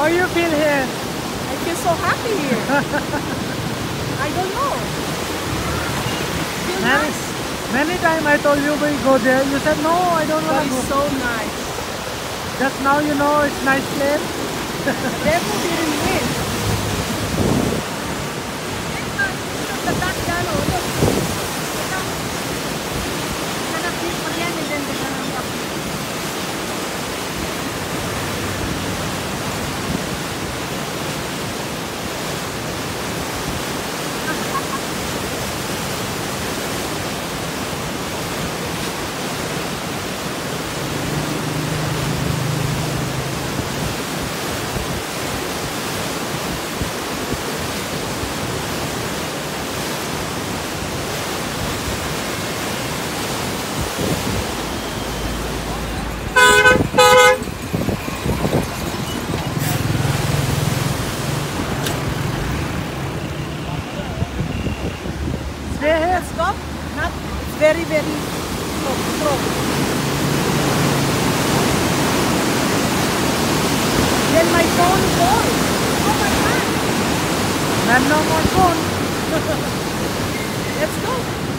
How you feel here? I feel so happy here. I don't know. Feel Many, nice. many times I told you we go there. You said no, I don't want to it's go. so nice. Just now you know it's nice place. Devil didn't win. that stop, not very, very strong. Then my phone falls. Oh my God. I have no more phone. Let's go.